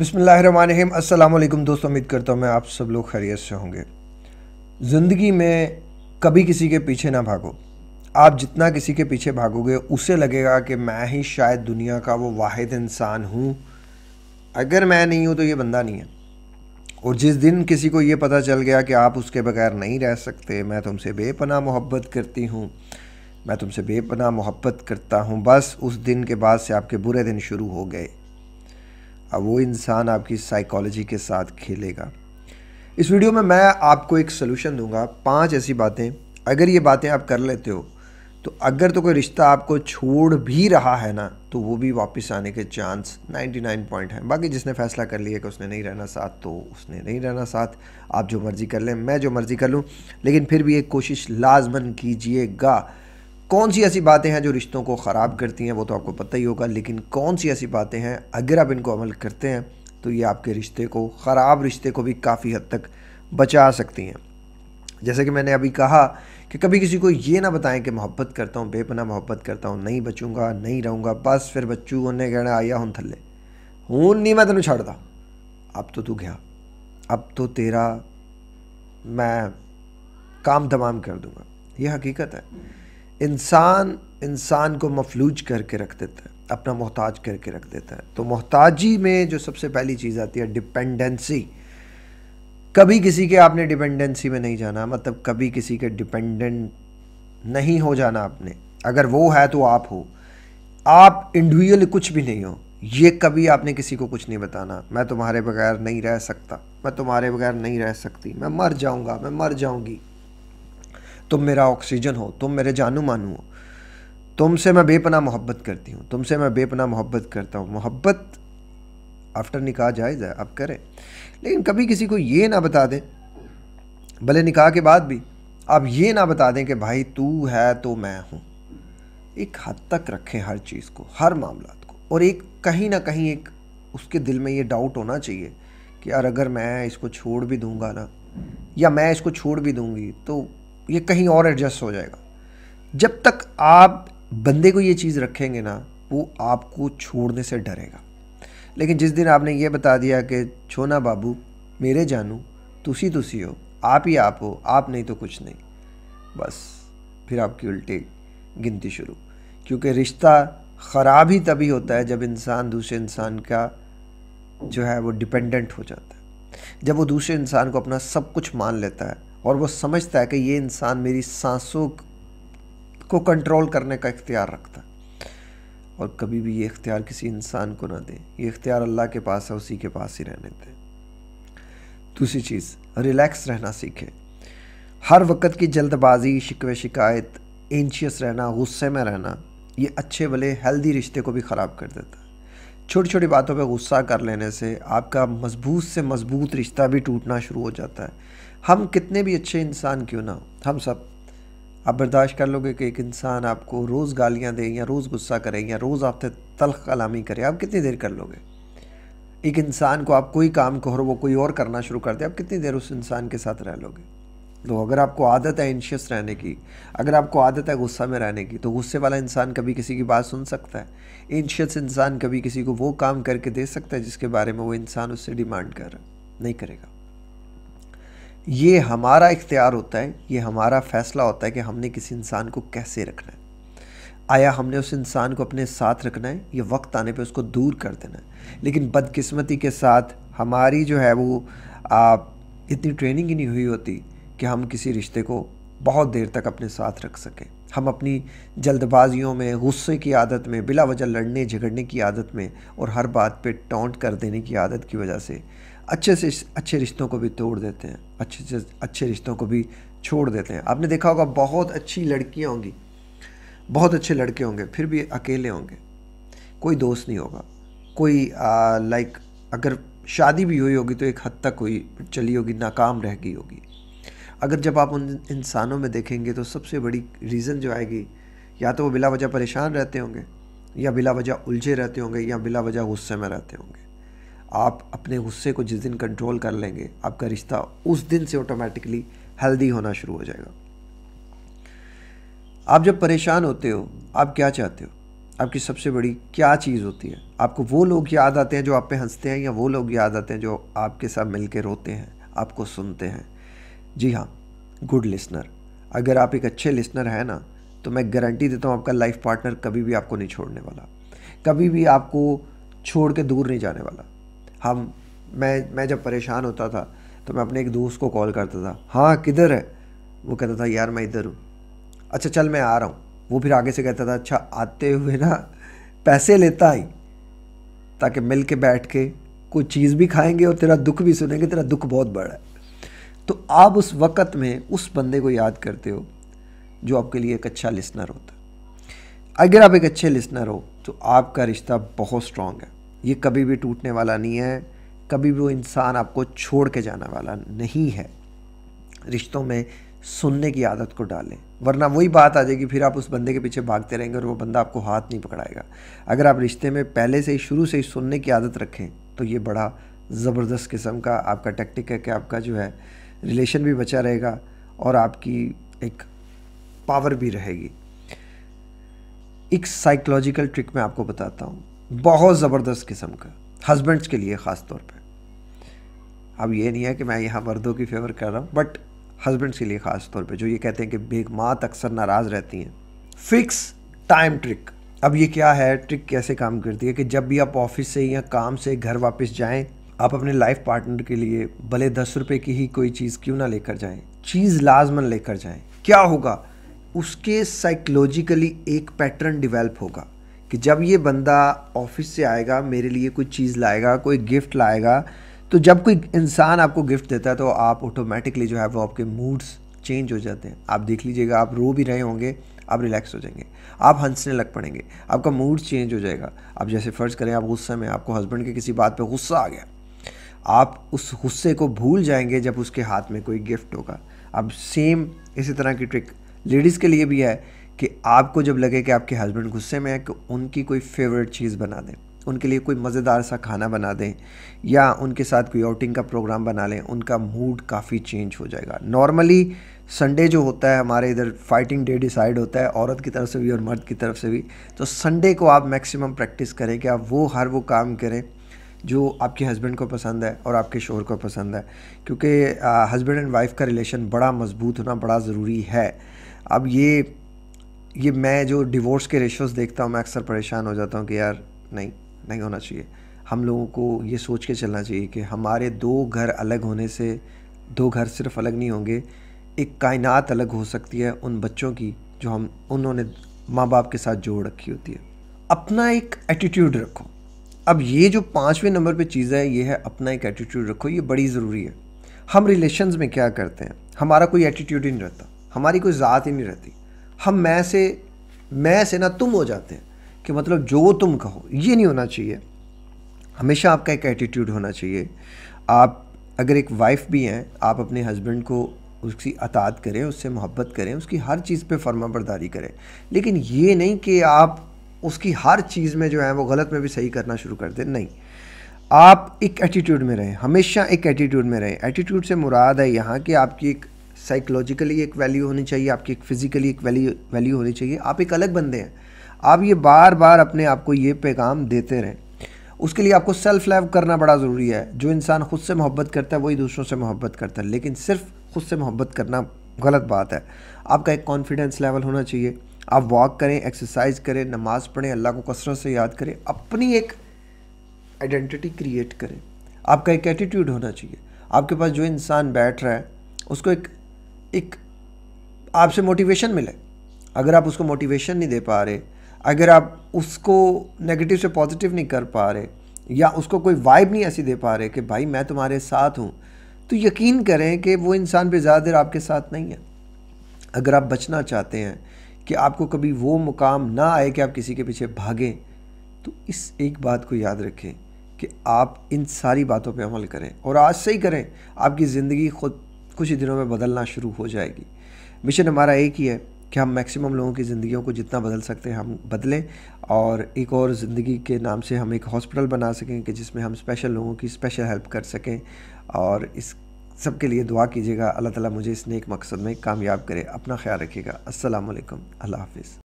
बिसमीम अल्लाम दोस्तों, उम्मीद करता हूँ मैं आप सब लोग खैरियत से होंगे। ज़िंदगी में कभी किसी के पीछे ना भागो। आप जितना किसी के पीछे भागोगे, उसे लगेगा कि मैं ही शायद दुनिया का वो वाहिद इंसान हूँ। अगर मैं नहीं हूँ तो ये बंदा नहीं है। और जिस दिन किसी को ये पता चल गया कि आप उसके बगैर नहीं रह सकते, मैं तुमसे बेपना मोहब्बत करती हूँ। मैं तुमसे बेपना मोहब्बत करता हूँ। बस उस दिन के बाद से आपके बुरे दिन शुरू हो गए। अब वो इंसान आपकी साइकोलॉजी के साथ खेलेगा। इस वीडियो में मैं आपको एक सोल्यूशन दूँगा, पाँच ऐसी बातें। अगर ये बातें आप कर लेते हो तो अगर तो कोई रिश्ता आपको छोड़ भी रहा है ना तो वो भी वापस आने के चांस 99 पॉइंट हैं। बाकी जिसने फैसला कर लिया कि उसने नहीं रहना साथ तो उसने नहीं रहना साथ। आप जो मर्ज़ी कर लें, मैं जो मर्ज़ी कर लूँ, लेकिन फिर भी एक कोशिश लाजमन कीजिएगा। कौन सी ऐसी बातें हैं जो रिश्तों को ख़राब करती हैं, वो तो आपको पता ही होगा, लेकिन कौन सी ऐसी बातें हैं, अगर आप इनको अमल करते हैं तो ये आपके रिश्ते को, ख़राब रिश्ते को भी काफ़ी हद तक बचा सकती हैं। जैसे कि मैंने अभी कहा कि कभी किसी को ये ना बताएँ कि मोहब्बत करता हूँ बेपना मोहब्बत करता हूँ, नहीं बचूँगा, नहीं रहूँगा, बस फिर बच्चू उन्हें कहना, आया हूँ थल्ले। हूँ नहीं, मैं तेन छड़ता अब तो तू गया। अब तो तेरा मैं काम तमाम कर दूँगा। ये हकीकत है। इंसान इंसान को मफलूज करके रख देता है, अपना मोहताज करके रख देता है। तो मोहताजी में जो सबसे पहली चीज़ आती है, डिपेंडेंसी। कभी किसी के आपने डिपेंडेंसी में नहीं जाना मतलब कभी किसी के डिपेंडेंट नहीं हो जाना आपने। अगर वो है तो आप हो। आप इंडिविजुअल कुछ भी नहीं हो, ये कभी आपने किसी को कुछ नहीं बताना। मैं तुम्हारे बगैर नहीं रह सकता, मैं तुम्हारे बगैर नहीं रह सकती। मैं मर जाऊँगा, मैं मर जाऊँगी। तुम मेरा ऑक्सीजन हो, तुम मेरे जानू मानू हो। तुमसे मैं बेपना मोहब्बत करती हूँ, तुमसे मैं बेपना मोहब्बत करता हूँ। मोहब्बत आफ्टर निकाह जायज़ है, आप करें। लेकिन कभी किसी को ये ना बता दें, भले निकाह के बाद भी, आप ये ना बता दें कि भाई तू है तो मैं हूँ। एक हद तक रखें हर चीज़ को, हर मामला को। और एक कहीं ना कहीं एक उसके दिल में ये डाउट होना चाहिए कि यार अगर मैं इसको छोड़ भी दूँगा ना, या मैं इसको छोड़ भी दूँगी तो ये कहीं और एडजस्ट हो जाएगा। जब तक आप बंदे को ये चीज़ रखेंगे ना, वो आपको छोड़ने से डरेगा। लेकिन जिस दिन आपने ये बता दिया कि, छोना बाबू, मेरे जानू, तुसी तुसी हो, आप ही आप हो, आप नहीं तो कुछ नहीं। बस, फिर आपकी उल्टी गिनती शुरू। क्योंकि रिश्ता ख़राब ही तभी होता है जब इंसान दूसरे इंसान का जो है वो डिपेंडेंट हो जाता है। जब वो दूसरे इंसान को अपना सब कुछ मान लेता है और वो समझता है कि ये इंसान मेरी सांसों को कंट्रोल करने का इख्तियार रखता है। और कभी भी ये इख्तियार किसी इंसान को ना दे। ये इख्तियार अल्लाह के पास है, उसी के पास ही रहने दे। दूसरी चीज़ रिलैक्स रहना सीखे। हर वक्त की जल्दबाजी, शिकवे शिकायत एंशियस रहना, गुस्से में रहना, ये अच्छे भले हेल्दी रिश्ते को भी ख़राब कर देता है। छोटी छोटी बातों पे गुस्सा कर लेने से आपका मज़बूत से मज़बूत रिश्ता भी टूटना शुरू हो जाता है। हम कितने भी अच्छे इंसान क्यों ना हो, हम सब। आप बर्दाश्त कर लोगे कि एक इंसान आपको रोज़ गालियाँ दे या रोज़ गुस्सा करे या रोज़ आपसे तलख कलामी करे, आप कितनी देर कर लोगे? एक इंसान को आप कोई काम करो वो कोई और करना शुरू कर दे, आप कितनी देर उस इंसान के साथ रह लोगे? तो अगर आपको आदत है इंशियस रहने की, अगर आपको आदत है गुस्सा में रहने की तो गुस्से वाला इंसान कभी किसी की बात सुन सकता है। इंशियस इंसान कभी किसी को वो काम करके दे सकता है जिसके बारे में वो इंसान उससे डिमांड कर रहा नहीं करेगा। ये हमारा इख्तियार होता है ये हमारा फ़ैसला होता है कि हमने किसी इंसान को कैसे रखना है। आया हमने उस इंसान को अपने साथ रखना है ये वक्त आने पे उसको दूर कर देना है। लेकिन बदकिस्मती के साथ हमारी जो है वो आ, इतनी ट्रेनिंग ही नहीं हुई होती कि हम किसी रिश्ते को बहुत देर तक अपने साथ रख सकें। हम अपनी जल्दबाजियों में गुस्से की आदत में बिला वजह लड़ने झगड़ने की आदत में और हर बात पे टोंट कर देने की आदत की वजह से अच्छे से अच्छे रिश्तों को भी तोड़ देते हैं, अच्छे से अच्छे रिश्तों को भी छोड़ देते हैं। आपने देखा होगा, बहुत अच्छी लड़कियाँ होंगी, बहुत अच्छे लड़के होंगे, फिर भी अकेले होंगे। कोई दोस्त नहीं होगा। कोई लाइक अगर शादी भी हुई होगी तो एक हद तक कोई चली होगी, नाकाम रह गई होगी। अगर जब आप उन इंसानों में देखेंगे तो सबसे बड़ी रीज़न जो आएगी, या तो वो बिला वजह परेशान रहते होंगे, या बिला वजह उलझे रहते होंगे, या बिला वजह गुस्से में रहते होंगे। आप अपने गुस्से को जिस दिन कंट्रोल कर लेंगे, आपका रिश्ता उस दिन से ऑटोमेटिकली हेल्दी होना शुरू हो जाएगा। आप जब परेशान होते हो, आप क्या चाहते हो? आपकी सबसे बड़ी क्या चीज़ होती है? आपको वो लोग याद आते हैं जो आप पे हँसते हैं या वो लोग याद आते हैं जो आपके साथ मिल रोते हैं, आपको सुनते हैं? जी हाँ गुड लिसनर अगर आप एक अच्छे लिसनर हैं ना तो मैं गारंटी देता हूँ आपका लाइफ पार्टनर कभी भी आपको नहीं छोड़ने वाला। कभी भी आपको छोड़ के दूर नहीं जाने वाला। हम, मैं मैं जब परेशान होता था तो मैं अपने एक दोस्त को कॉल करता था। हाँ किधर है? वो कहता था, यार, मैं इधर हूँ। अच्छा चल, मैं आ रहा हूँ। वो फिर आगे से कहता था अच्छा आते हुए ना, पैसे लेता ही ताकि मिल के बैठ के कोई चीज़ भी खाएँगे और तेरा दुख भी सुनेंगे, तेरा दुख बहुत बड़ा है। तो आप उस वक़्त में उस बंदे को याद करते हो, जो आपके लिए एक अच्छा लिसनर होता है। अगर आप एक अच्छे लिसनर हो तो आपका रिश्ता बहुत स्ट्रांग है। ये कभी भी टूटने वाला नहीं है, कभी भी वो इंसान आपको छोड़ के जाने वाला नहीं है। रिश्तों में सुनने की आदत को डालें, वरना वही बात आ जाएगी, फिर आप उस बंदे के पीछे भागते रहेंगे और वो बंदा आपको हाथ नहीं पकड़ाएगा। अगर आप रिश्ते में पहले से ही, शुरू से ही सुनने की आदत रखें तो ये बड़ा ज़बरदस्त किस्म का आपका टेक्टिक है कि आपका जो है रिलेशन भी बचा रहेगा और आपकी एक पावर भी रहेगी। एक साइकोलॉजिकल ट्रिक मैं आपको बताता हूँ। बहुत ज़बरदस्त किस्म का हस्बैंड्स के लिए ख़ास तौर पे। अब ये नहीं है कि मैं यहाँ मर्दों की फेवर कर रहा हूँ बट हस्बैंड्स के लिए ख़ास तौर पे, जो ये कहते हैं कि बेग मात अक्सर नाराज़ रहती हैं। फिक्स टाइम ट्रिक अब ये क्या है? ट्रिक कैसे काम करती है कि जब भी आप ऑफ़िस से या काम से घर वापस जाएँ, आप अपने लाइफ पार्टनर के लिए भले दस रुपये की ही कोई चीज़ क्यों ना लेकर जाएँ, चीज़ लाजमन लेकर जाएँ। क्या होगा? उसके साइकोलॉजिकली एक पैटर्न डिवेल्प होगा। कि जब ये बंदा ऑफ़िस से आएगा, मेरे लिए कोई चीज़ लाएगा, कोई गिफ्ट लाएगा तो जब कोई इंसान आपको गिफ्ट देता है तो आप ऑटोमेटिकली जो है वो आपके मूड्स चेंज हो जाते हैं। आप देख लीजिएगा, आप रो भी रहे होंगे, आप रिलैक्स हो जाएँगे। आप हंसने लग पड़ेंगे, आपका मूड चेंज हो जाएगा। आप जैसे फ़र्ज़ करें, आप गुस्से में आपको हस्बैंड के किसी बात पे गुस्सा आ गया। आप उस गुस्से को भूल जाएँगे जब उसके हाथ में कोई गिफ्ट होगा। अब सेम इसी तरह की ट्रिक लेडीज़ के लिए भी है कि आपको जब लगे कि आपके हस्बैंड गुस्से में है कि उनकी कोई फेवरेट चीज़ बना दें, उनके लिए कोई मज़ेदार सा खाना बना दें, या उनके साथ कोई आउटिंग का प्रोग्राम बना लें, उनका मूड काफ़ी चेंज हो जाएगा। नॉर्मली संडे जो होता है, हमारे इधर फाइटिंग डे डिसाइड होता है, औरत की तरफ़ से भी और मर्द की तरफ़ से भी। तो संडे को आप मैक्सिमम प्रैक्टिस करें कि आप वो हर वो काम करें जो आपके हस्बैंड को पसंद है और आपके शोर को पसंद है। क्योंकि हस्बैंड एंड वाइफ का रिलेशन बड़ा मज़बूत होना बड़ा ज़रूरी है। अब ये ये मैं जो डिवोर्स के रेशोज़ देखता हूँ, मैं अक्सर परेशान हो जाता हूँ कि यार, नहीं नहीं होना चाहिए। हम लोगों को ये सोच के चलना चाहिए कि हमारे दो घर अलग होने से दो घर सिर्फ़ अलग नहीं होंगे, एक कायनात अलग हो सकती है उन बच्चों की जो हम, उन्होंने माँ बाप के साथ जोड़ रखी होती है। अपना एक एटीट्यूड रखो। अब ये जो पाँचवें नंबर पे चीज़ है, ये है अपना एक एटीट्यूड रखो, ये बड़ी ज़रूरी है। हम रिलेशंस में क्या करते हैं? हमारा कोई एटीट्यूड ही नहीं रहता। हमारी कोई ज़ात ही नहीं रहती। हम मैं से मैं से ना तुम हो जाते हैं। कि मतलब जो तुम कहो, ये नहीं होना चाहिए। हमेशा आपका एक एटीट्यूड होना चाहिए। आप अगर एक वाइफ भी हैं, आप अपने हस्बैंड को उसकी अतात करें, उससे मोहब्बत करें, उसकी हर चीज़ पे फर्मा बरदारी करें। लेकिन ये नहीं कि आप उसकी हर चीज़ में जो है, वो गलत में भी सही करना शुरू कर दें। नहीं। आप एक एटीट्यूड में रहें। हमेशा एक एटीट्यूड में रहें। एटीट्यूड से मुराद है यहाँ कि आपकी एक साइकोलॉजिकली एक वैल्यू होनी चाहिए, आपकी एक फ़िज़िकली एक वैल्यू वैल्यू होनी चाहिए। आप एक अलग बंदे हैं। आप ये बार बार अपने आप को ये पैगाम देते रहें। उसके लिए आपको सेल्फ लव करना बड़ा ज़रूरी है। जो इंसान खुद से मोहब्बत करता है, वही दूसरों से मोहब्बत करता है। लेकिन सिर्फ़ खुद से मोहब्बत करना गलत बात है। आपका एक कॉन्फिडेंस लेवल होना चाहिए। आप वॉक करें एक्सरसाइज करें, नमाज़ पढ़ें, अल्लाह को कसरत से याद करें। अपनी एक आइडेंटिटी क्रिएट करें। आपका एक एटीट्यूड होना चाहिए। आपके पास जो इंसान बैठ रहा है, उसको एक एक आपसे मोटिवेशन मिले। अगर आप उसको मोटिवेशन नहीं दे पा रहे, अगर आप उसको नेगेटिव से पॉजिटिव नहीं कर पा रहे, या उसको कोई वाइब नहीं ऐसी दे पा रहे कि भाई मैं तुम्हारे साथ हूँ तो यकीन करें कि वो इंसान पे ज़्यादा देर आपके साथ नहीं है। अगर आप बचना चाहते हैं कि आपको कभी वो मुकाम ना आए कि आप किसी के पीछे भागें तो इस एक बात को याद रखें कि आप इन सारी बातों पे अमल करें और आज से ही करें। आपकी ज़िंदगी खुद कुछ ही दिनों में बदलना शुरू हो जाएगी। मिशन हमारा एक ही है कि हम मैक्सिमम लोगों की ज़िंदगियों को जितना बदल सकते हैं, हम बदलें और एक और ज़िंदगी के नाम से हम एक हॉस्पिटल बना सकें कि जिसमें हम स्पेशल लोगों की स्पेशल हेल्प कर सकें। और इस सब के लिए दुआ कीजिएगा। अल्लाह ताला मुझे इस नेक मकसद में कामयाब करे। अपना ख्याल रखिएगा। अस्सलाम वालेकुम अल्लाह हाफिज़।